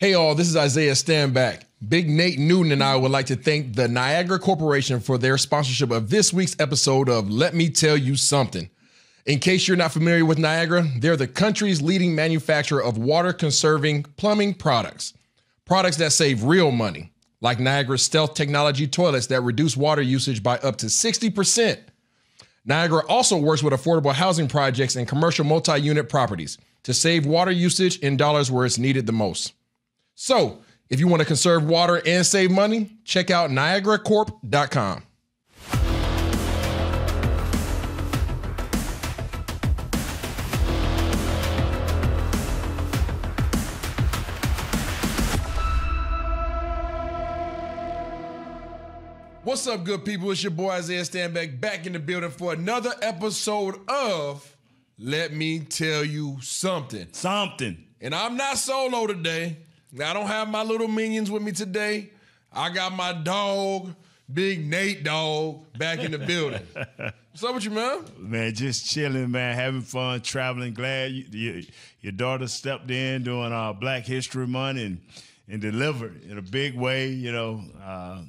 Hey, all, this is Isaiah Stanback. Big Nate Newton and I would like to thank the Niagara Corporation for their sponsorship of this week's episode of Let Me Tell You Something. In case you're not familiar with Niagara, they're the country's leading manufacturer of water conserving plumbing products. Products that save real money, like Niagara's stealth technology toilets that reduce water usage by up to 60%. Niagara also works with affordable housing projects and commercial multi unit properties to save water usage in dollars where it's needed the most. So, if you want to conserve water and save money, check out niagaracorp.com. What's up, good people? It's your boy Isaiah Stanback back in the building for another episode of Let Me Tell You Something. Something. And I'm not solo today. I don't have my little minions with me today. I got my dog, Big Nate Dog, back in the building. What's up with you, man? Man, just chilling, man, having fun, traveling. Glad you, you, your daughter stepped in during uh, Black History Month and, and delivered in a big way, you know. Uh,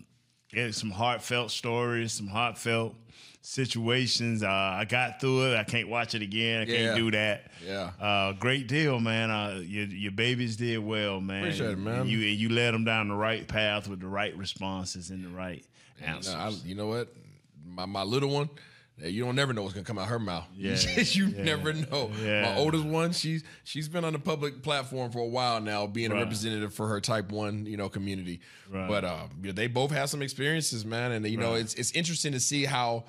some heartfelt stories, some heartfelt situations. Uh, I got through it. I can't watch it again. I Yeah. can't do that. Yeah. Uh, great deal, man. Uh, your your babies did well, man. Appreciate it, man. You you led them down the right path with the right responses and the right answers. No, I, you know what? My, my little one, you don't never know what's gonna come out her mouth. Yeah, you yeah, never know. yeah. My oldest one, she's she's been on the public platform for a while now, being a representative for her type one, you know, community. Right. But uh, they both have some experiences, man, and you know, it's it's interesting to see how.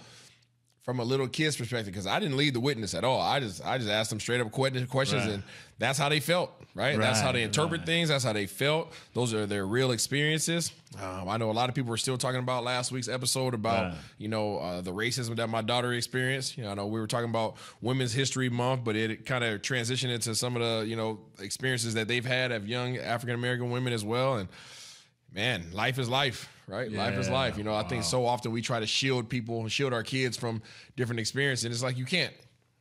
From a little kid's perspective, because I didn't lead the witness at all. I just I just asked them straight up que- questions, Right. and that's how they felt. Right? That's how they interpret right. things. That's how they felt. Those are their real experiences. Um, I know a lot of people were still talking about last week's episode about Right. you know uh, the racism that my daughter experienced. You know, I know we were talking about Women's History Month, but it kind of transitioned into some of the you know experiences that they've had of young African American women as well. And man, life is life, right? life is life. You know, I think so often we try to shield people, shield our kids from different experiences. And it's like you can't.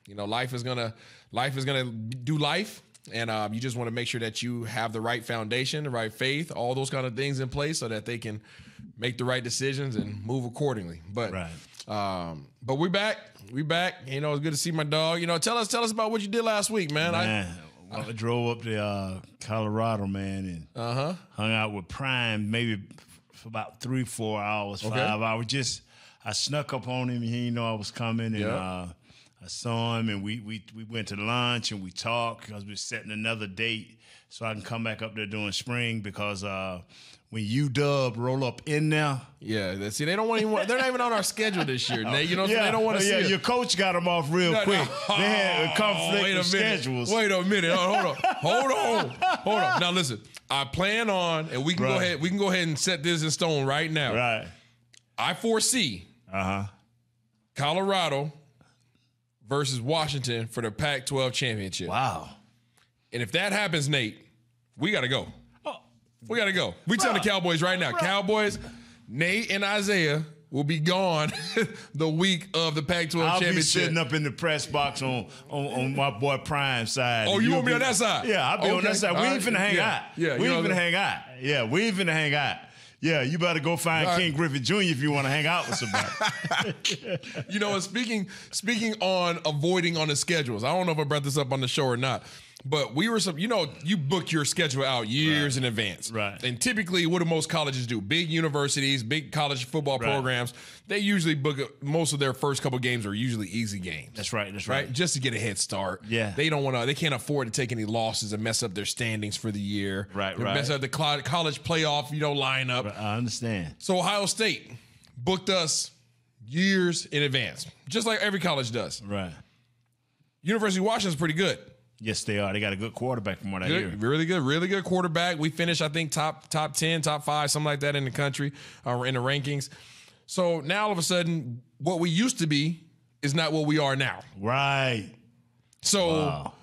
You know, life is gonna life is gonna do life. And um, you just want to make sure that you have the right foundation, the right faith, all those kind of things in place, so that they can make the right decisions and move accordingly. But Right. um, but we're back, we back. You know, it's good to see my dog. You know, tell us, tell us about what you did last week, man. Man, I, drove up to uh, Colorado, man, and uh huh. hung out with Prime maybe for about three, four hours, Okay. five hours. Just I snuck up on him. He didn't know I was coming, and Yeah. uh, I saw him, and we we we went to lunch and we talked because we are setting another date so I can come back up there during spring because uh, when you dub roll up in there. Yeah, they- see, they don't want even. They're not even on our schedule this year. Nate, you know, what I'm saying? they don't want to yeah, see. your coach got them off real No, quick. no. They had a conflict Wait a schedules. Wait a minute. Oh, hold on. Hold on. Hold on. Now listen. I plan on, and we can go ahead. We can go ahead and set this in stone right now. Right. I foresee Uh huh. Colorado versus Washington for the Pac-12 championship. Wow. And if that happens, Nate, we got to go. We got to go. We tell the Cowboys right now. Cowboys, Nate and Isaiah will be gone the week of the Pac-12 I'll be championship. sitting up in the press box on on, on my boy Prime side. Oh, you you'll want me on that side? Yeah, I'll be on that side. We ain't finna hang Yeah. out. Yeah, we ain't finna hang out. Yeah, we ain't finna hang out. Yeah, you better go find right. Ken Griffey Jr. if you want to hang out with somebody. You know, and speaking speaking on avoiding on the schedules, I don't know if I brought this up on the show or not, but we were some. You know, you book your schedule out years in advance, Right. And typically, what do most colleges do? Big universities, big college football Right. programs, they usually book most of their first couple games are usually easy games. That's right. That's Right, right. just to get a head start. Yeah. they don't want to. They can't afford to take any losses and mess up their standings for the year. Right, They right. Mess up the college playoff, you know, lineup. I understand. So Ohio State booked us years in advance, just like every college does. Right. University of Washington's pretty good. Yes, they are. They got a good quarterback from what I hear. Really good, really good quarterback. We finished, I think, top top ten, top five, something like that in the country, uh, in the rankings. So now all of a sudden, what we used to be is not what we are now. Right. So Wow.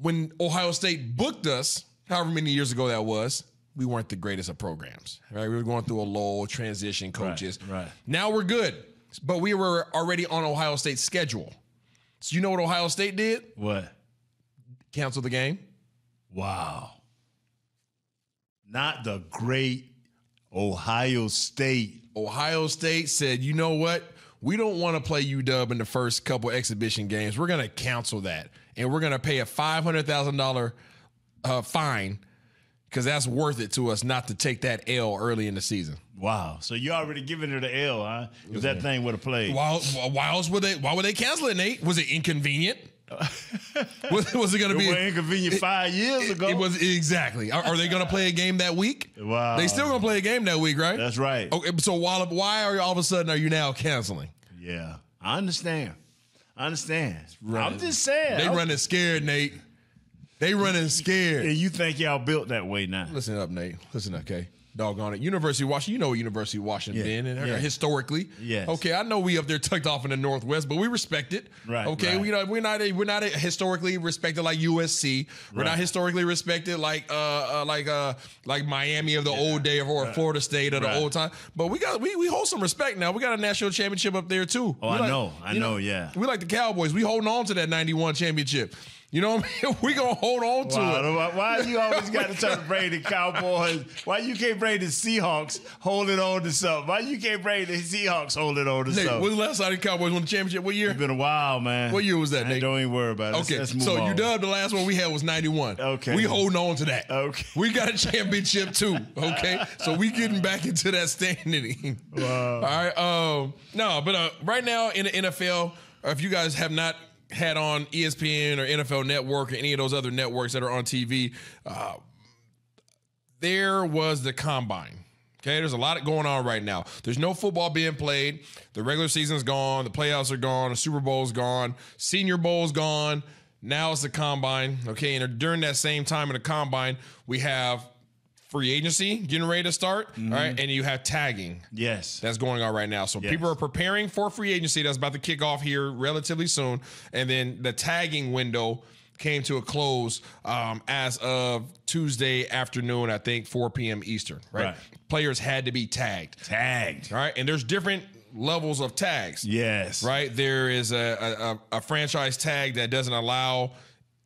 when Ohio State booked us, however many years ago that was, we weren't the greatest of programs. Right? We were going through a lull, transition, coaches. right. Now we're good, but we were already on Ohio State's schedule. So you know what Ohio State did? What? Cancel the game. Wow. not the great Ohio State. Ohio State said, you know what? We don't want to play UW in the first couple exhibition games. We're going to cancel that. And we're going to pay a $500,000 uh, fine because that's worth it to us not to take that L early in the season. Wow. So you already giving her the L, huh? If that thing would have played. Why, why else would they? Why would they cancel it, Nate? Was it inconvenient? was, was it going to It be was inconvenient five years ago. It was exactly. Are, are they going to play a game that week? Wow. They still going to play a game that week, right? That's right. Okay, so while, why are you all of a sudden are you now canceling? Yeah. I understand. I understand. I'm just saying. They running scared, Nate. They running scared. And you think y'all built that way now? Listen up, Nate. Listen, up, okay. Doggone it. University of Washington, you know what University of Washington Yeah, been and yeah. historically. Yes. Okay, I know we up there tucked off in the Northwest, but we respect it. Right, Okay, right. we know we're not we're not historically respected like USC. We're not historically respected like uh, uh like uh like Miami of the old day or Florida State of the old time. But we got we we hold some respect now. We got a national championship up there too. Oh, We I like- know. I you know, yeah. We like the Cowboys. We holding on to that 91 championship. You know what I mean? we gonna hold on to it. Wow, why, why you always got to try to bring the Cowboys? Why you can't bring the Seahawks holding on to something? Why you can't bring the Seahawks holding on to Nate, something? when the last time the Cowboys won the championship? What year? It's been a while, man. What year was that, Nate? Don't even worry about it. Let's- Okay, let's move so on. you dub the last one we had was 91. Okay. We holding on to that. Okay. We got a championship too. Okay. so we getting back into that standing. Wow. All right. Um, no, but uh, right now in the NFL, if you guys have not had on ESPN or NFL Network or any of those other networks that are on TV, uh, there was the combine. Okay, there's a lot going on right now. There's no football being played. The regular season's gone. The playoffs are gone. The Super Bowl's gone. Senior Bowl's gone. Now it's the combine. Okay, and during that same time in the combine, we have free agency getting ready to start. all right, and you have tagging Yes. that's going on right now. So people are preparing for free agency that's about to kick off here relatively soon. And then the tagging window came to a close um, as of Tuesday afternoon, I think 4 p.m. Eastern. Right? Right. Players had to be tagged. Tagged. All right, and there's different levels of tags. Yes. Right. There is a, a- a franchise tag that doesn't allow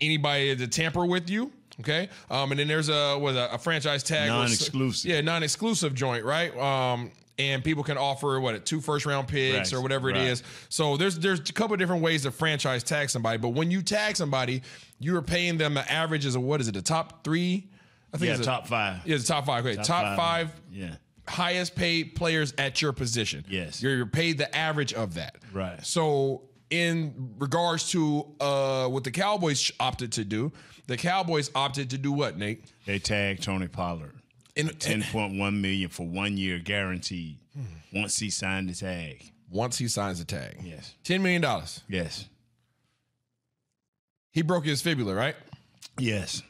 anybody to tamper with you. Okay. Um, and then there's a was a, a franchise tag Non-exclusive. Yeah, non-exclusive joint, right? Um, and people can offer what two first round picks Right, or whatever it right. is. So there's there's a couple of different ways to franchise tag somebody. But when you tag somebody, you are paying them the average is a what is it? The top three? I think Yeah, it's a- top five. Yeah, the top five. Okay, top, five Yeah. highest paid players at your position. Yes. You're, you're paid the average of that. Right. So in regards to uh, what the Cowboys opted to do, the Cowboys opted to do what, Nate? They tagged Tony Pollard. In, Ten point one million for one year guaranteed. Once he signed the tag. once he signs the tag. Yes. $10 million. Yes. He broke his fibula, right? Yes.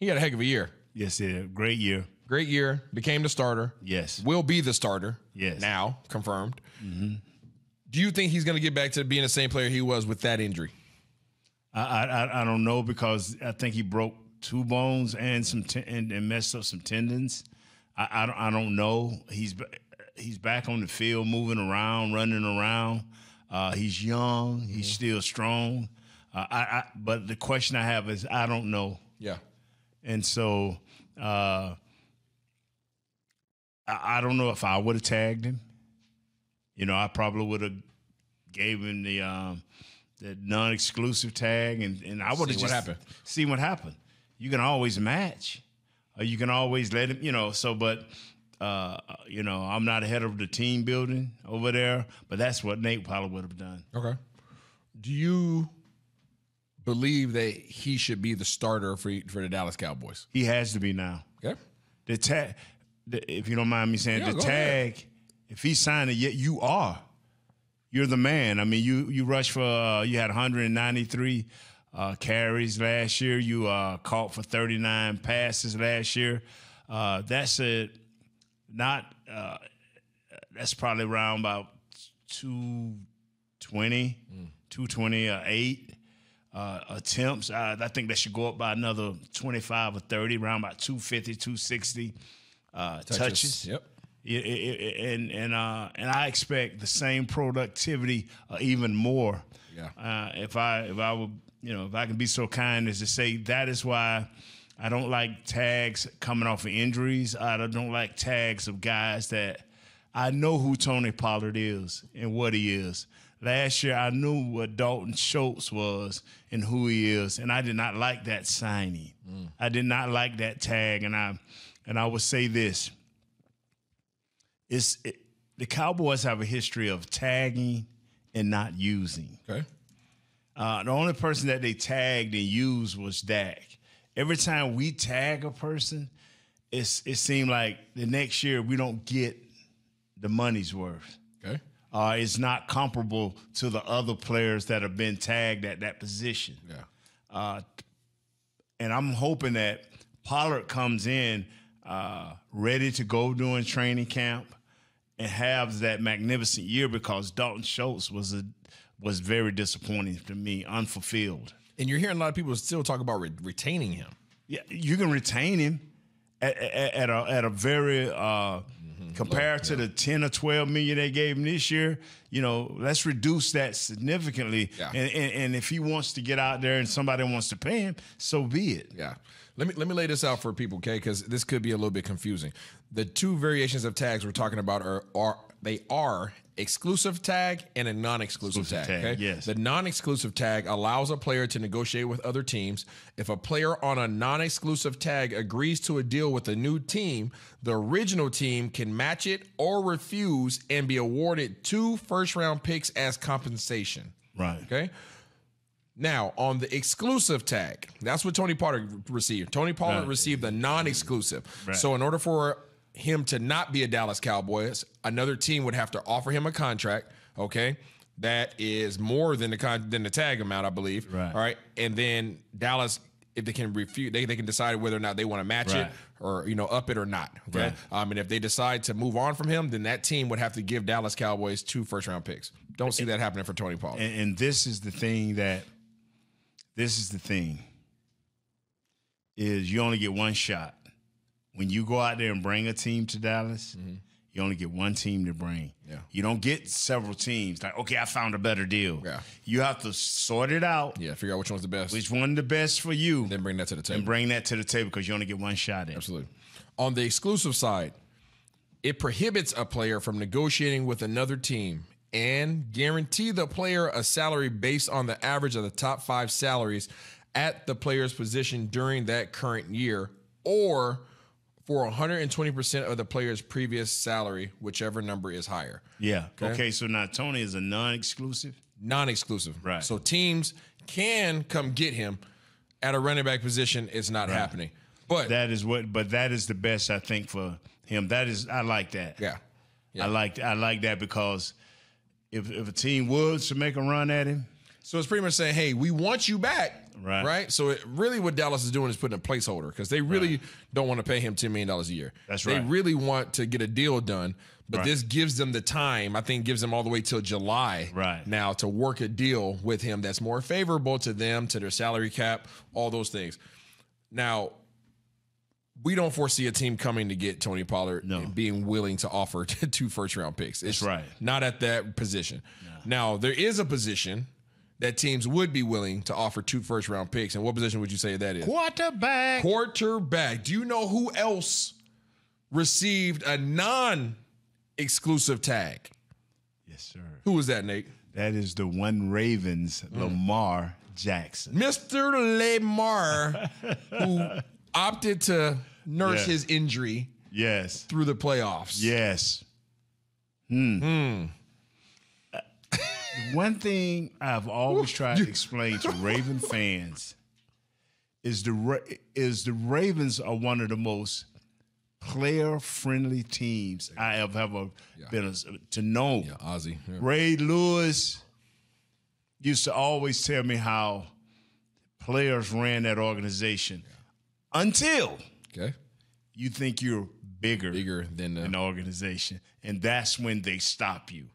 He had a heck of a year. Yes, yeah. Great year. Great year. Became the starter. Yes. Will be the starter. Yes. Now, confirmed. Mm-hmm. Do you think he's going to get back to being the same player he was with that injury? I, I I- don't know because I think he broke two bones and some ten, and, and messed up some tendons. I, I don't I don't know. He's he's back on the field, moving around, running around. Uh, he's young. He's still strong. Uh, I, I but the question I have is I don't know, Yeah. and so uh, I, I don't know if I would have tagged him. You know, I probably would have gave him the um, the non-exclusive tag, and, and I would have See just what happened. See what happened. You can always match, or you can always let him. You know, so but. Uh, you know, I'm not ahead of the team building over there, but that's what Nate probably would have done. Okay. Do you believe that he should be the starter for for the Dallas Cowboys? He has to be now. Okay. The tag, the, if you don't mind me saying, Yeah, the go ahead. tag, if he signed it, yet you are. You're the man. I mean, you you rushed for uh, you had 193 uh, carries last year. You uh, caught for 39 passes last year. Uh, that's a not. Uh, that's probably around about 220, 220 or eight uh, attempts. Uh, I think that should go up by another 25 or 30, around about 250, 260 uh, touches. Yep. Yeah, it- it- and and uh, and I expect the same productivity, uh, even more. Yeah. Uh, if I if I would you know if I can be so kind as to say that is why I don't like tags coming off of injuries. I don't like tags of guys that I know who Tony Pollard is and what he is. Last year, I knew what Dalton Schultz was and who he is, and I did not like that signing. Mm. I did not like that tag, and I and I would say this: it's it, the Cowboys have a history of tagging and not using. Okay. Uh, the only person that they tagged and used was Dak. Every time we tag a person, it's it seemed like the next year we don't get the money's worth. Okay. Uh, it's not comparable to the other players that have been tagged at that position. Yeah. Uh, and I'm hoping that Pollard comes in uh, ready to go during training camp and have that magnificent year because Dalton Schultz was a was very disappointing to me, unfulfilled. And you're hearing a lot of people still talk about re- retaining him. Yeah, you can retain him at, at, at a at a very uh, mm-hmm. compared Low, to yeah. the ten or twelve million they gave him this year. You know, let's reduce that significantly. Yeah. And, and, and if he wants to get out there and somebody wants to pay him, so be it. Yeah. Let me let me lay this out for people, okay? Because this could be a little bit confusing. The two variations of tags we're talking about are are they are exclusive tag and a non-exclusive tag, tag. Okay. Yes. The non-exclusive tag allows a player to negotiate with other teams. If a player on a non-exclusive tag agrees to a deal with a new team, the original team can match it or refuse and be awarded two first-round picks as compensation. Right. Okay. Now, on the exclusive tag, that's what Tony Pollard received. Tony Pollard right. received the non-exclusive. Right. So, in order for him to not be a Dallas Cowboys, another team would have to offer him a contract. Okay, that is more than the con- than the tag amount, I believe. Right. All right, and then Dallas, if they can refuse, they, they can decide whether or not they want to match right. it or you know up it or not. Okay, right. um, and if they decide to move on from him, then that team would have to give Dallas Cowboys two first round picks. Don't see that happening for Tony Pollard. And, and this is the thing that this is the thing is you only get one shot when you go out there and bring a team to Dallas, mm-hmm. you only get one team to bring. Yeah. You don't get several teams. Like, okay, I found a better deal. Yeah. You have to sort it out. Yeah, figure out which one's the best. Which one the best for you. And then bring that to the table. And bring that to the table because you only get one shot in. Absolutely. On the exclusive side, it prohibits a player from negotiating with another team and guarantee the player a salary based on the average of the top five salaries at the player's position during that current year or for 120% of the player's previous salary, whichever number is higher. Yeah. Okay. okay so now Tony is a non exclusive? Non exclusive. Right. So teams can come get him at a running back position. It's not right. happening. But that is what, but that is the best I think for him. That is, I like that. Yeah. yeah. I like, I like that because if, if a team was to make a run at him, so it's pretty much saying, hey, we want you back. Right. Right. So it, really what Dallas is doing is putting a placeholder because they really right. don't want to pay him $10 million a year. That's right. They really want to get a deal done. But right. this gives them the time, I think gives them all the way till July right. now to work a deal with him that's more favorable to them, to their salary cap, all those things. Now, we don't foresee a team coming to get Tony Pollard no. being willing to offer two first round picks. It's That's right. Not at that position. No. Now, there is a position that teams would be willing to offer two first round picks. And what position would you say that is? Quarterback. Quarterback. Do you know who else received a non exclusive tag? Yes, sir. Who was that, Nate? That is the one Ravens, mm. Lamar Jackson. Mr. Lamar, who opted to nurse yeah. his injury. Yes. Through the playoffs. Yes. Hmm. Hmm. One thing I've always tried to explain to Raven fans is the is the Ravens are one of the most player friendly teams I have ever yeah. been to know. Yeah, Ozzie. Yeah. Ray Lewis used to always tell me how players ran that organization yeah. until okay. you think you're bigger, bigger than the- an organization, and that's when they stop you.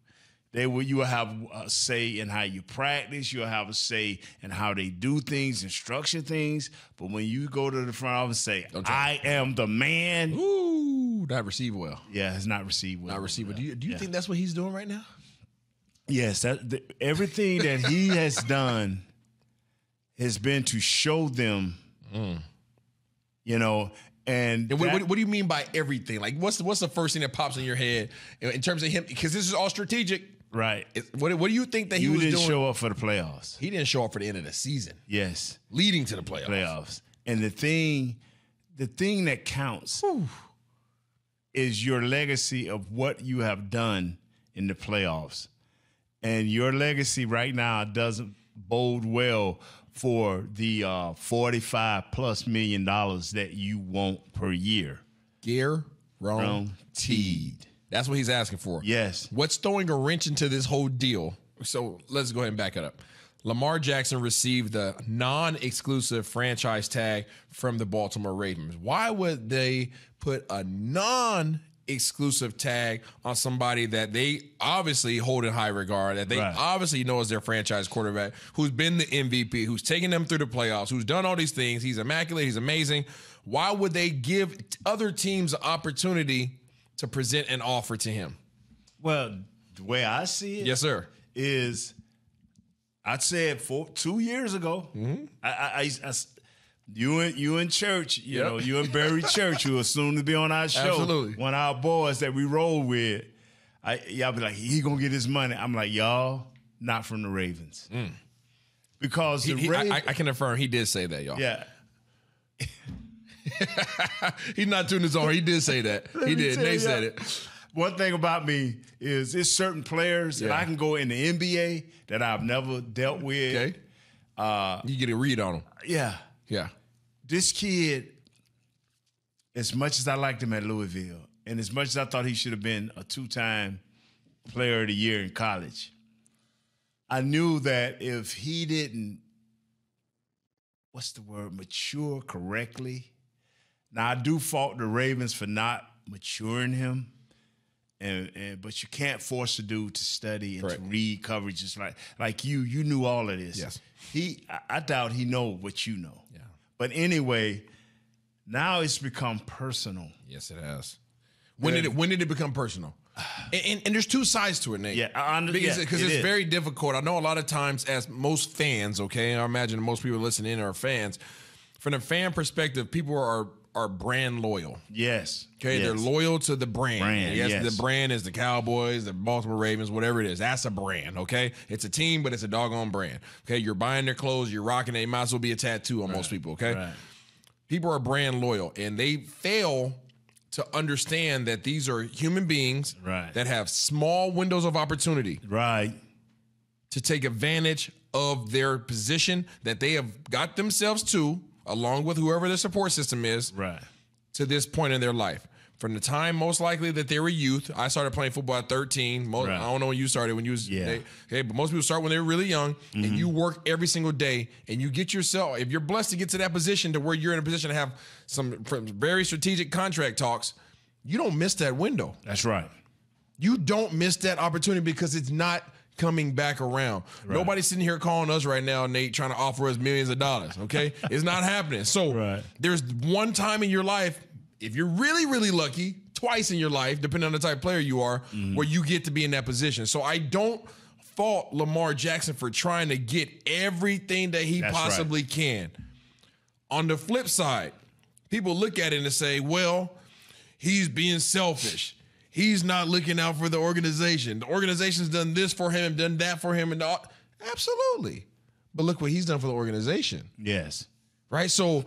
They will. You will have a say in how you practice. You'll have a say in how they do things and structure things. But when you go to the front office and say, "I am the man," ooh, not receive well. Yeah, it's not received well. Not received well. Do you do you yeah. think that's what he's doing right now? Yes, that the, everything that he has done has been to show them mm. You know, and, And what, what, what do you mean by everything? Like, what's what's the first thing that pops in your head in, terms of him? Because this is all strategic. right. It- what, what do you think that he you was didn't doing? show up for the playoffs. he didn't show up for the end of the season, Yes, leading to the playoffs. playoffs. And the thing, the thing that counts is your legacy of what you have done in the playoffs. And your legacy right now doesn't bode well for the uh, 45 plus million dollars that you want per year. Guaranteed. Guaranteed. That's what he's asking for. Yes. What's throwing a wrench into this whole deal? So let's go ahead and back it up. Lamar Jackson received the non exclusive franchise tag from the Baltimore Ravens. Why would they put a non exclusive tag on somebody that they obviously hold in high regard, that they Right. obviously know is their franchise quarterback, who's been the MVP, who's taken them through the playoffs, who's done all these things? He's immaculate, he's amazing. Why would they give other teams the opportunity to present an offer to him? Well, the way I see it, Yes, sir. is I said four two years ago. Mm-hmm. I, I, I, you in you in church, you Yep. know, you in Barry Church, who was soon to be on our show. Absolutely. One of our boys that we roll with, I y'all be like, he gonna get his money. I'm like, y'all, not from the Ravens. Because the Mm. He- Ravens, I, I can affirm he did say that, y'all. yeah. He's not tuning his own. He did say that. He did. They said it. One thing about me is it's certain players that I can go in the NBA that I've never dealt with. Okay. Uh, you get a read on them. Yeah. Yeah. this kid, as much as I liked him at Louisville, and as much as I thought he should have been a two-time player of the year in college, I knew that if he didn't, what's the word, mature correctly. Now I do fault the Ravens for not maturing him. And, and but you can't force a dude to study and Correct. to read coverages like like you. You knew all of this. Yes. He I, I doubt he know what you know. Yeah. But anyway, now it's become personal. Yes, it has. When did it when did it become personal? And, and, and there's two sides to it, Nate. Yeah, I under- because yeah, it it's is. very difficult. I know a lot of times, as most fans, okay, I imagine most people listening are fans. From a fan perspective, people are are brand loyal. Yes. Okay, yes. they're loyal to the brand. Brand, yes, yes. the brand is the Cowboys, the Baltimore Ravens, whatever it is. That's a brand. Okay, it's a team, but it's a doggone brand. Okay, you're buying their clothes, you're rocking it. It might as well be a tattoo on most people. Okay, Right. people are brand loyal, and they fail to understand that these are human beings Right. that have small windows of opportunity Right. to take advantage of their position that they have got themselves to, along with whoever their support system is Right. to this point in their life. From the time most likely that they were youth, I started playing football at 13. Most, Right. I don't know when you started, when you was, Yeah. they- okay, but most people start when they're really young and mm-hmm. you work every single day and you get yourself, if you're blessed to get to that position to where you're in a position to have some from very strategic contract talks, you don't miss that window. That's right. You don't miss that opportunity because it's not coming back around. Nobody's sitting here calling us right now, Nate, trying to offer us millions of dollars. Okay, it's not happening. So Right. there's one time in your life, if you're really, really lucky, twice in your life, depending on the type of player you are, Mm-hmm. where you get to be in that position. So I don't fault Lamar Jackson for trying to get everything that he That's right. possibly can. On the flip side, people look at it and say, well, he's being selfish. He's not looking out for the organization. The organization's done this for him, and done that for him, and all. absolutely. But look what he's done for the organization, Yes. right? So,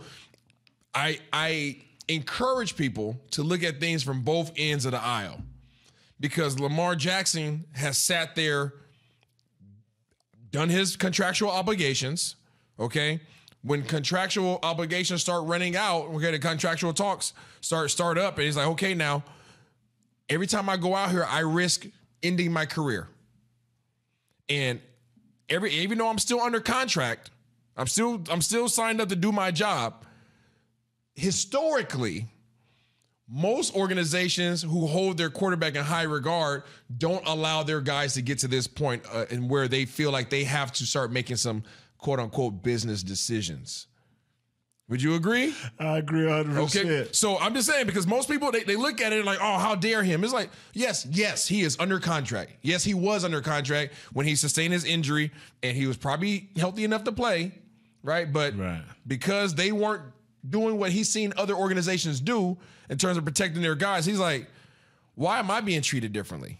I I encourage people to look at things from both ends of the aisle, because Lamar Jackson has sat there, done his contractual obligations. Okay, when contractual obligations start running out, okay, the contractual talks start start up, and he's like, okay, now every time I go out here, I risk ending my career. And every even though I'm still under contract, I'm still I'm still signed up to do my job. Historically, most organizations who hold their quarterback in high regard don't allow their guys to get to this point uh, and where they feel like they have to start making some quote unquote business decisions. Would you agree? I agree 100%. Okay. So I'm just saying because most people they, they look at it like, oh, how dare him? It's like, yes, yes, he is under contract. Yes, he was under contract when he sustained his injury and he was probably healthy enough to play, right? But Right. because they weren't doing what he's seen other organizations do in terms of protecting their guys. He's like, why am I being treated differently?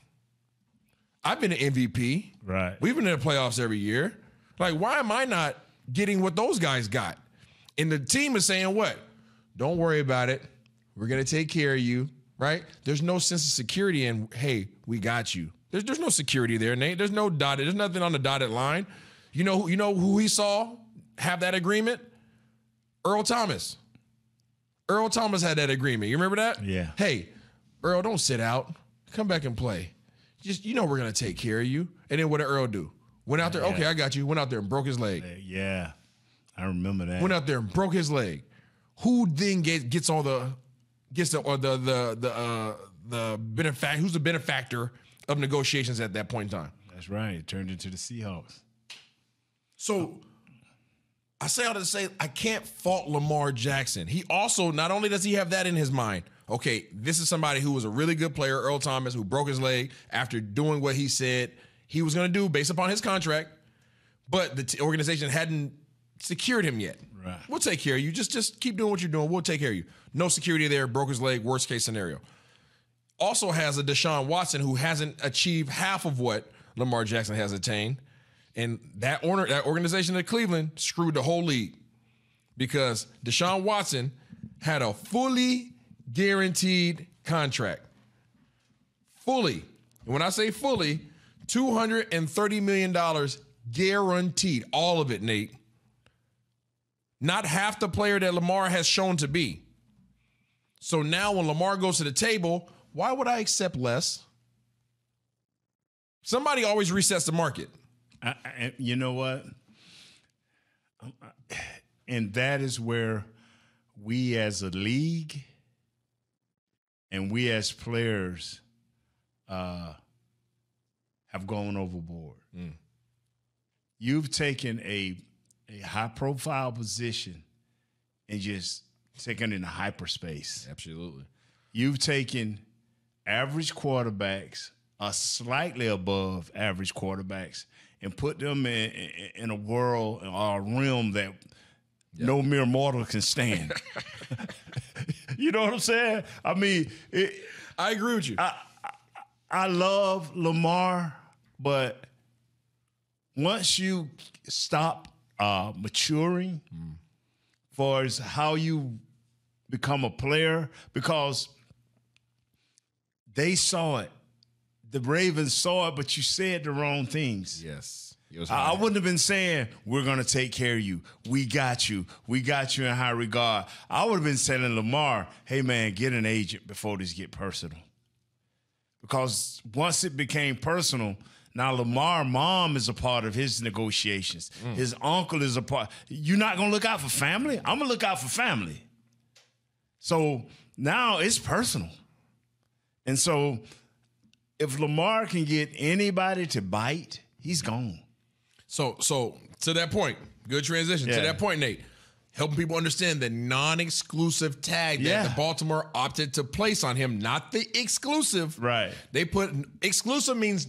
I've been an MVP. Right. We've been in the playoffs every year. Like, why am I not getting what those guys got? And the team is saying, what? Don't worry about it. We're gonna take care of you, right? There's no sense of security in, hey, we got you. There's there's no security there, Nate. There's no dotted, there's nothing on the dotted line. You know, you know who he saw have that agreement? Earl Thomas. Earl Thomas had that agreement. You remember that? Yeah. Hey, Earl, don't sit out. Come back and play. Just you know we're gonna take care of you. And then what did Earl do? Went out there. Yeah. Okay, I got you. Went out there and broke his leg. Uh, yeah, I remember that. Went out there and broke his leg. Who then get, gets all the gets the or the the the uh, the benefact? Who's the benefactor of negotiations at that point in time? That's right. It turned into the Seahawks. So I say all to say I can't fault Lamar Jackson. He also not only does he have that in his mind. Okay, this is somebody who was a really good player, Earl Thomas, who broke his leg after doing what he said he was going to do based upon his contract, but the t- organization hadn't secured him yet. Right. We'll take care of you. Just just keep doing what you're doing. We'll take care of you. No security there. Broke his leg. Worst case scenario. Also has a Deshaun Watson who hasn't achieved half of what Lamar Jackson has attained. And that owner, that organization in Cleveland screwed the whole league because Deshaun Watson had a fully guaranteed contract. Fully. And when I say fully, $230 million guaranteed. All of it, Nate. Not half the player that Lamar has shown to be. So now when Lamar goes to the table, why would I accept less? Somebody always resets the market. I, I, you know what? And that is where we as a league and we as players uh, have gone overboard. You've taken a, a high profile position and just taken into hyperspace. Absolutely. You've taken average quarterbacks, a slightly above average quarterbacks, and put them in, in, in a world or a realm that no mere mortal can stand. you know what I'm saying? I mean, it, I agree with you. I love Lamar, but once you stop uh, maturing, far as how you become a player, because they saw it, the Ravens saw it, but you said the wrong things. yes. I, I wouldn't have been saying, we're going to take care of you. We got you. We got you in high regard. I would have been telling Lamar, hey, man, get an agent before this get personal. Because once it became personal, now Lamar mom is a part of his negotiations. Mm. His uncle is a part. You're not going to look out for family? I'm going to look out for family. So now it's personal. And so if Lamar can get anybody to bite, he's gone. So, so to that point, good transition. To that point, Nate, helping people understand the non-exclusive tag Yeah. that the Baltimore opted to place on him, not the exclusive. Right. They put exclusive means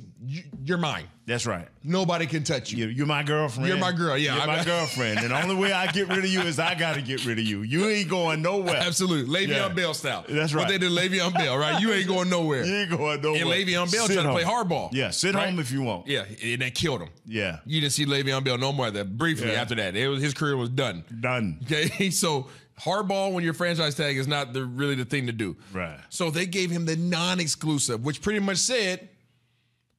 you're mine. That's right. Nobody can touch you. You, you're my girlfriend. You're my girl, yeah. You're I- my girlfriend. And the only way I get rid of you is I got to get rid of you. You ain't going nowhere. Absolutely, Le'Veon Yeah. Bell style. That's right. What they did, Le'Veon Bell, right? You ain't going nowhere. You ain't going nowhere. And Le'Veon Bell Sit trying to play home. hardball. Yeah, sit Right? home if you want. Yeah, and they killed him. Yeah. You didn't see Le'Veon Bell no more. That briefly Yeah. after that, it was his career was done. Done. Okay, so hardball when your franchise tag is not the really the thing to do. Right. So they gave him the non-exclusive, which pretty much said,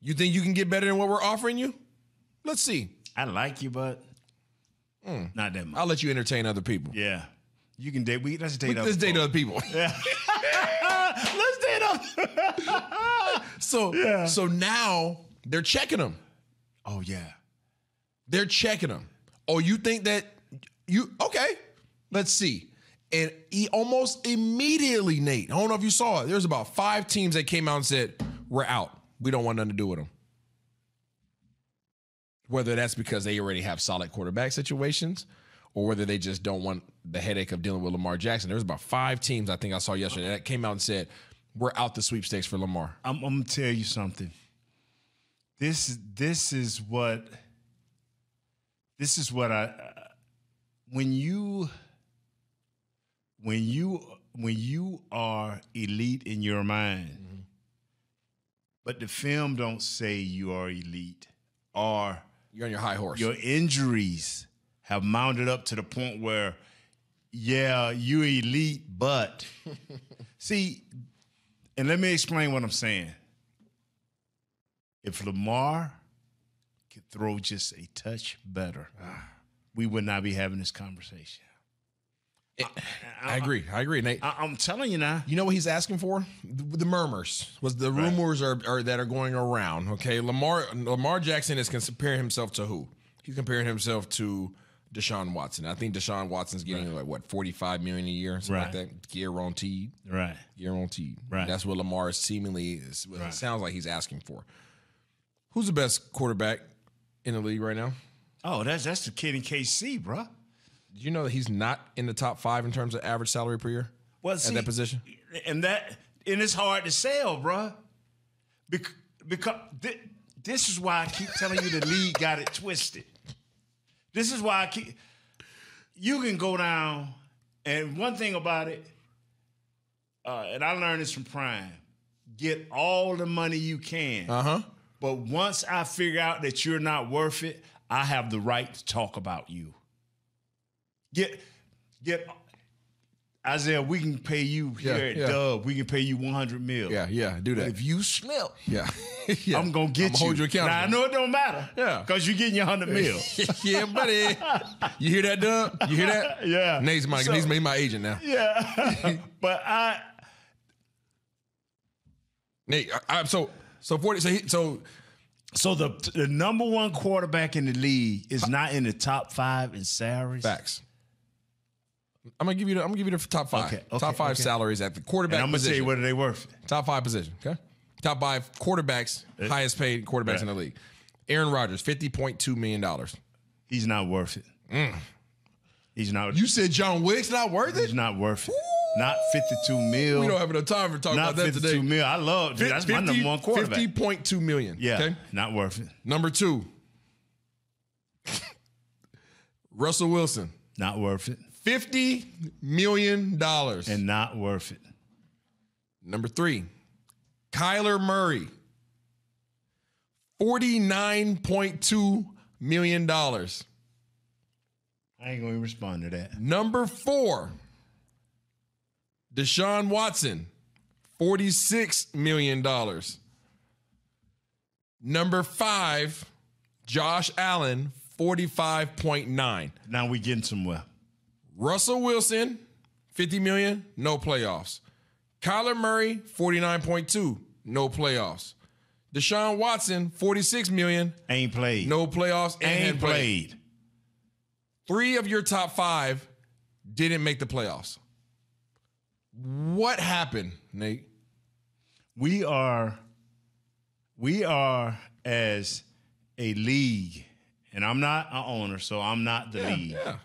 "You think you can get better than what we're offering you? Let's see. I like you, but hmm. not that much. I'll let you entertain other people. yeah. You can date. We let's date. Let's other date other people. Yeah. let's date. Other. so Yeah. so now they're checking them. oh yeah. They're checking them. Oh, you think that you okay? Let's see. And he almost immediately, Nate. I don't know if you saw it. There's about five teams that came out and said, "We're out. We don't want nothing to do with them. Whether that's because they already have solid quarterback situations, or whether they just don't want the headache of dealing with Lamar Jackson. There's about five teams I think I saw yesterday that came out and said, "We're out the sweepstakes for Lamar." I'm, I'm gonna tell you something. This this is what this is what I when you when you when you are elite in your mind. But the film don't say you are elite, or You're on your high horse. your injuries have mounted up to the point where, yeah, you elite, but see, and let me explain what I'm saying. If Lamar could throw just a touch better, ah. we would not be having this conversation. I agree. I agree, Nate. I, I'm telling you now. You know what he's asking for? The, the murmurs was the rumors are, are that are going around. Okay, Lamar Lamar Jackson is comparing himself to who? He's comparing himself to Deshaun Watson. I think Deshaun Watson's getting like what forty five million a year, something like Right. that, guaranteed, Right. guaranteed. Right. That's what Lamar is seemingly is. Right. sounds like he's asking for. Who's the best quarterback in the league right now? Oh, that's that's the kid in KC, bruh. Did you know that he's not in the top five in terms of average salary per year Well, at that position? and that and it's hard to sell, bruh. Because, because thi- this is why I keep telling you the league got it twisted. This is why I keep. You can go down, and one thing about it, uh, and I learned this from Prime: get all the money you can. Uh huh. But once I figure out that you're not worth it, I have the right to talk about you. Get get Isaiah, we can pay you here Yeah, at yeah. Dub. We can pay you 100 mil. Yeah, yeah. Do But that. if you slip, Yeah. yeah. I'm gonna get I'ma you. hold you accountable. Now I know it don't matter. Yeah. Because you're getting your 100 mil. yeah, buddy. You hear that, Dub? You hear that? Yeah. Nate's my So- Nate's made my agent now. yeah. but I Nate, I, I, so so forty. So he, so so the the number one quarterback in the league is not in the top five in salaries. facts. I'm gonna give you the I'm gonna give you the top five. Okay, okay, top five okay. salaries at the quarterback And I'm gonna position. you what are they worth. top five position. Okay. Top five quarterbacks, eh. highest paid quarterbacks Right. in the eh. league. Aaron Rodgers, fifty point two million dollars. He's not worth it. Mm. He's not. You said John Wick's not worth it. He's not worth it. Not 52 mil. We don't have enough time for talking not about that 52 today. mil. I love that's my number one quarterback. Fifty point two million. yeah, Okay. not worth it. Number two, Russell Wilson, Not worth it. Fifty million dollars. And not worth it. Number three, Kyler Murray, forty-nine point two million dollars. I ain't gonna respond to that. Number four, Deshaun Watson, forty-six million dollars. Number five, Josh Allen, forty-five point nine. Now we getting somewhere. Russell Wilson, 50 million, no playoffs. Kyler Murray, 49.2, no playoffs. Deshaun Watson, 46 million, Ain't played. no playoffs, and ain't played. played. Three of your top five didn't make the playoffs. What happened, Nate? We are, we are as a league, and I'm not an owner, so I'm not the league. Yeah.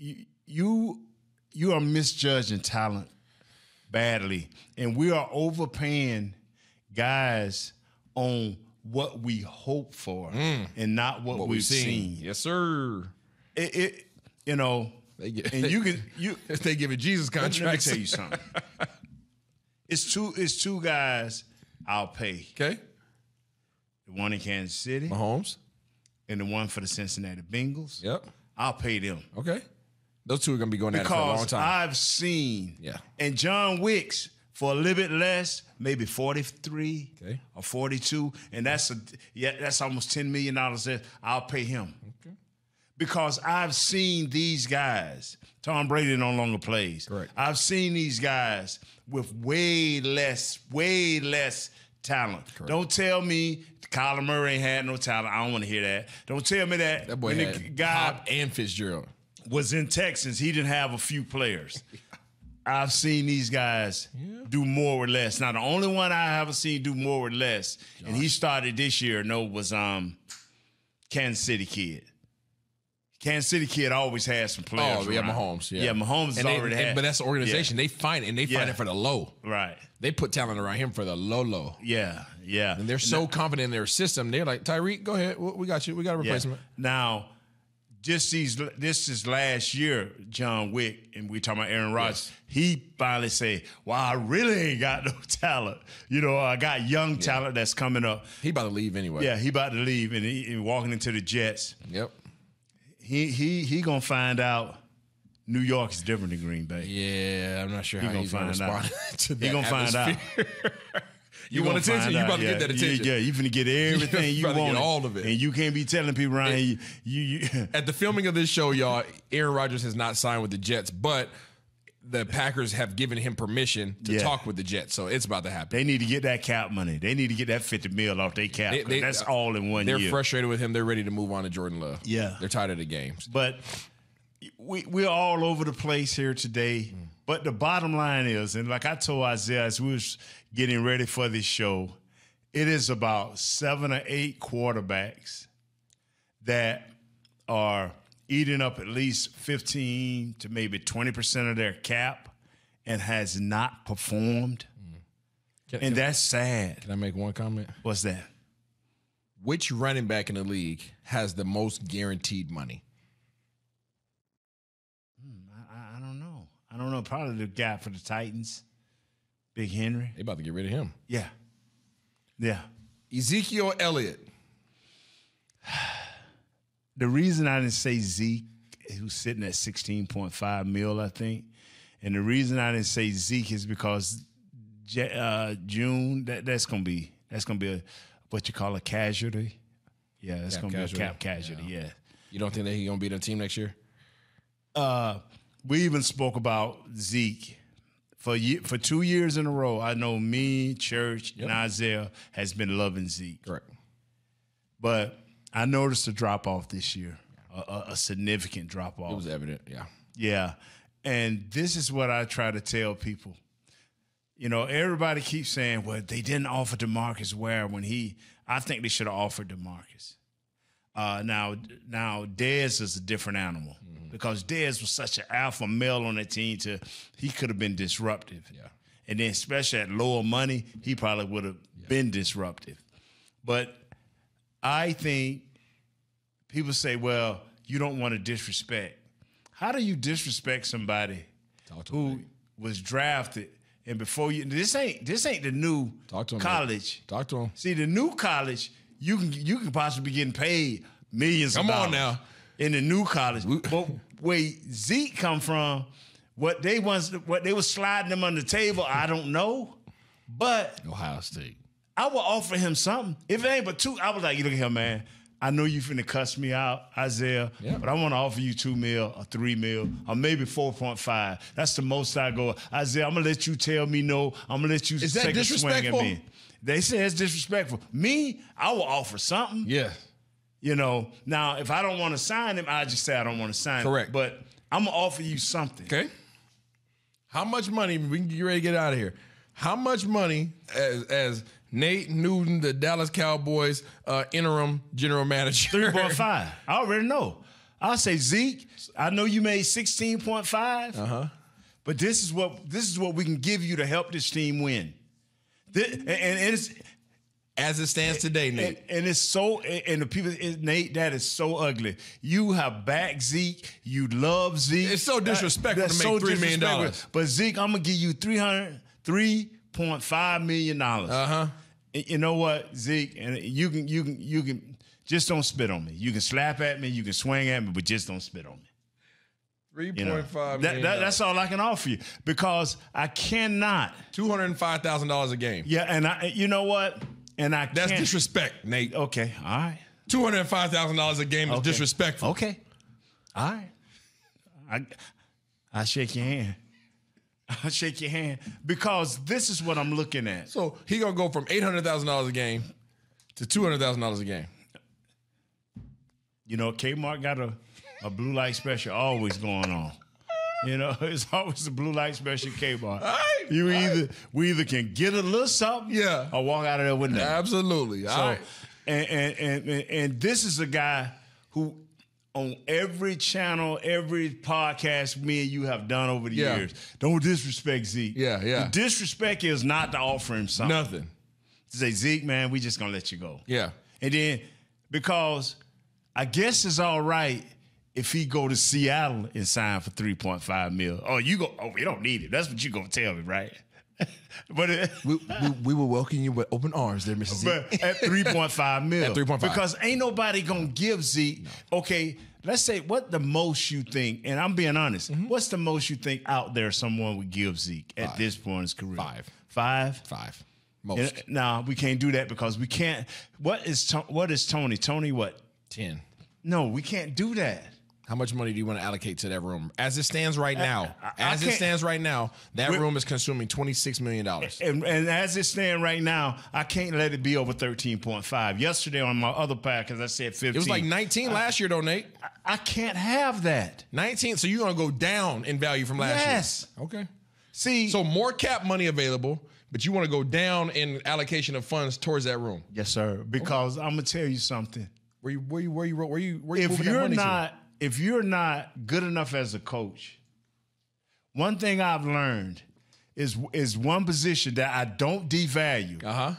You you you are misjudging talent badly, and we are overpaying guys on what we hope for mm. and not what, What we've we've seen. seen. Yes, sir. It, it you know, They get, and you can you. if they give it Jesus Let me contracts. tell you something. it's two. It's two guys. I'll pay Okay. the one in Kansas City Mahomes. and the one for the Cincinnati Bengals. Yep. I'll pay them. Okay. Those two are gonna be going at it for a long because time. I've seen Yeah. and John Wicks for a little bit less, maybe 43 Okay. or 42, and that's a yeah, that's almost 10 million dollars there. I'll pay him. Okay. Because I've seen these guys. Tom Brady no longer plays. Correct. I've seen these guys with way less, way less talent. Don't tell me Kyler Murray ain't had no talent. I don't want to hear that. Don't tell me that, that boy when had the guy Hop and Fitzgerald. Was in Texans, he didn't have a few players. I've seen these guys do more with less. Now, the only one I haven't seen do more with less, and he started this year, no, was um Kansas City kid. Kansas City kid always has some players. Oh, yeah, around. Mahomes. Yeah, yeah, Mahomes And they- already and- had. But that's the organization. They find it, and they find Yeah. it for the low. right. They put talent around him for the low, low. Yeah, yeah. And they're so confident in their system. They're like, Tyreek, go ahead. We got you. We got a Yeah. replacement. Now, just these this is last year, John Wick, and we talking about Aaron Rodgers. He finally said, "Well, I really ain't got no talent. You know, I got young talent that's coming up. He about to leave anyway. Yeah, he about to leave and he, he walking into the Jets. Yep. He he he gonna find out New York is different than Green Bay. Yeah, I'm not sure how gonna he's gonna find out. respond to that He gonna find out. atmosphere. you gonna want attention? find You out, about to yeah. get that You- attention. Yeah, you finna get everything you about to want. get all of it. and you can't be telling people around here. You, you, you At the filming of this show, y'all, Aaron Rodgers has not signed with the Jets, but the Packers have given him permission to Yeah. talk with the Jets, so it's about to happen. they need to get that cap money. They need to get that fifty mil off their cap. 'cause that's uh, all in one They're year. frustrated with him. They're ready to move on to Jordan Love. Yeah. they're tired of the games. But we we're all over the place here today. Mm. But the bottom line is, and like I told Isaiah as we was getting ready for this show, it is about seven or eight quarterbacks that are eating up at least 15 to maybe 20% of their cap and has not performed. Can, And can- that's sad. can I make one comment? What's that? Which running back in the league has the most guaranteed money? I, I don't know. I don't know. Probably the guy for the Titans, Big Henry. They about to get rid of him. Yeah. Yeah. Ezekiel Elliott. The reason I didn't say Zeke, who's sitting at 16.5 mil, I think, and the reason I didn't say Zeke is because Ja- uh, June, that, that's gonna be that's gonna be a what you call a casualty. Yeah, that's Cap gonna casualty. be a cap casualty. Yeah. You don't think that he's gonna be the team next year? Uh, we even spoke about Zeke for ye- for two years in a row. I know me, Church, and Isaiah has been loving Zeke. Correct. But I noticed a drop off this year, a, a, a significant drop off. It was evident. Yeah. Yeah. And this is what I try to tell people. You know, everybody keeps saying, well, they didn't offer Demarcus Ware when he, I think they should have offered Demarcus. Uh, now, now Dez is a different animal because Dez was such an alpha male on the team to, he could have been disruptive. Yeah. And then, especially at lower money, he probably would have been disruptive. But I think people say, well, you don't want to disrespect. How do you disrespect somebody Talk to him, who was drafted and before you this ain't this ain't the new Talk to him, college. Talk to him. See, the new college, you can you can possibly be getting paid millions Come on now. In the new college. but where Zeke come from, what they was what they was sliding him on the table, I don't know. But Ohio State. I will offer him something. If it ain't but two, I was like, you look at him, man. I know you finna cuss me out, Isaiah, Yeah. but I want to offer you two mil or three mil or maybe 4.5. That's the most I go. Isaiah, I'm gonna let you tell me no. I'm gonna let you Is take a swing at me. They say it's disrespectful. Me, I will offer something. Yeah. You know, now if I don't want to sign him, I just say I don't want to sign Correct. him. But I'm gonna offer you something. Okay. How much money? We can get ready to get out of here. How much money as as Nate Newton, the Dallas Cowboys uh, interim general manager? Three point five. I already know. I'll say Zeke. I know you made sixteen point five. Uh huh. But this is what this is what we can give you to help this team win. Thi- and, and it's As it stands today, Nate. and, and it's so and the people it, Nate that is so ugly. You have back Zeke. You love Zeke. It's so disrespectful That's to make $3 million. disrespectful. But Zeke, I'm gonna give you $303.5 million. Uh huh. You know what, Zeke, and you can you can you can just don't spit on me. You can slap at me, you can swing at me, but just don't spit on me. Three You know? point five That- that- that's all I can offer you because I cannot. two hundred and five thousand dollars a game. Yeah, and I, you know what, and I That's can't. disrespect, Nate. Okay, all right, Two hundred five thousand dollars a game is Okay. disrespectful. okay, all right. I I shake your hand. I shake your hand because this is what I'm looking at. So he gonna go from eight hundred thousand dollars a game to two hundred thousand dollars a game. You know, Kmart got a, a blue light special always going on. You know, it's always a blue light special Kmart. right, you either we either can get a little something, Yeah. or walk out of there with nothing. Absolutely. So, right. and, and, and and and this is a guy who on every channel, every podcast me and you have done over the Yeah. years. Don't disrespect Zeke. Yeah, yeah. The disrespect is not to offer him something. Nothing. To say, Zeke, man, we just gonna let you go. Yeah. And then because I guess it's all right if he go to Seattle and sign for 3.5 mil. Oh, you go, oh, we don't need it. That's what you gonna tell me, right? but it, We, we, we will welcome you with open arms there, Mrs. Zeke. but at 3.5 mil. At 3.5. Because ain't nobody gonna give Zeke. Okay, let's say what the most you think, and I'm being honest, Mm-hmm. what's the most you think out there someone would give Zeke at this point in his career? Five. Five? Five. No, Most. nah, we can't do that because we can't. What is what is Tony? Tony, what? 10. No, we can't do that. How much money do you want to allocate to that room? As it stands right now, I- I as it stands right now, that room is consuming $26 million. And, and as it stands right now, I can't let it be over 13.5. Yesterday on my other podcast, I said 15. It was like 19 last year, though, Nate. I can't have that. 19. So you're going to go down in value from last Yes. year. Okay. See, So more cap money available, but you want to go down in allocation of funds towards that room. yes, sir. Because I'm gonna tell you something. Where you where you where you where you where you If you're not, if you're not good enough as a coach, one thing I've learned is is one position that I don't devalue. Uh-huh.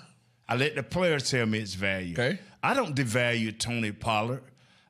I let the players tell me its value. Okay. I don't devalue Tony Pollard.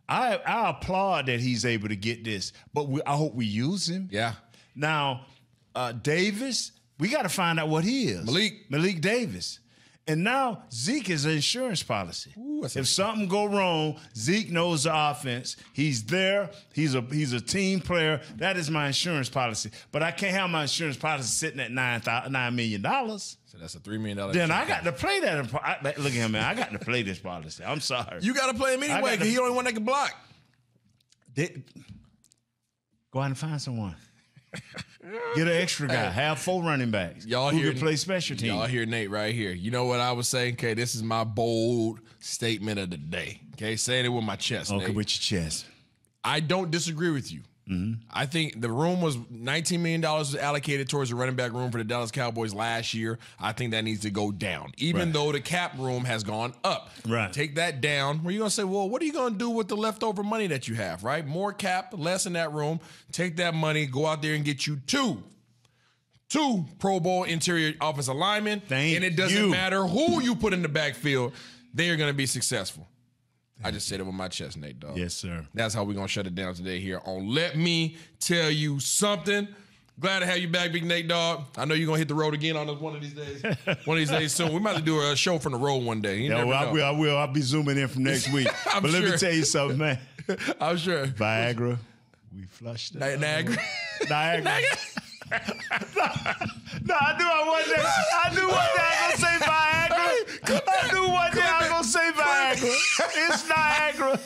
I I applaud that he's able to get this, but we, I hope we use him. Yeah. Now, uh, Davis, we got to find out what he is. Malik. Malik Davis. And now Zeke is an insurance policy. a- if something go wrong, Zeke knows the offense. He's there. He's a he's a team player. That is my insurance policy. But I can't have my insurance policy sitting at nine nine million dollars. So that's a $3 million. Then I got to play that. I, look at him, man. I got to play this policy. I'm sorry. You got to play him anyway because he the only one that can block. Did- go out and find someone. Get an extra guy. Have four running backs. Y'all who hear can play special teams. Y'all hear Nate right here. You know what I was saying? Okay, this is my bold statement of the day. Okay, saying it with my chest. Okay, Nate. with your chest. I don't disagree with you. Mm-hmm. I think the room was $19 million was allocated towards the running back room for the Dallas Cowboys last year. I think that needs to go down, even Right. though the cap room has gone up. Right. Take that down. Where you're going to say, well, what are you going to do with the leftover money that you have, right? More cap, less in that room. Take that money, go out there and get you two. Two Pro Bowl interior offensive linemen. Thank and it doesn't you. matter who you put in the backfield, they are going to be successful. I just said it with my chest, Nate, dog. Yes, sir. That's how we're gonna shut it down today here on Let Me Tell You Something. Glad to have you back, Big Nate Dog. I know you're gonna hit the road again on us one of these days. one of these days soon. We might have to do a show from the road one day. You Yeah, never well, I will. I will. I'll be zooming in from next week. But let me tell you something, man. I'm sure. Viagra, we flushed it. Ni- Niagara. Niagara. no, I knew I wasn't. I knew one day I was gonna say Viagra. I knew one day I It's Niagara.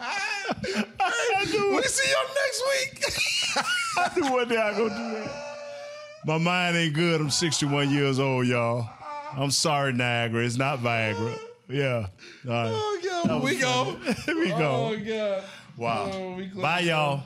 I knew we see you next week. I knew one day I gonna do that. My mind ain't good. I'm 61 years old, y'all. I'm sorry, Niagara. It's not Viagra. Yeah. All right. oh God, we go. Here we go. Oh God. Wow. Oh, Bye, y'all.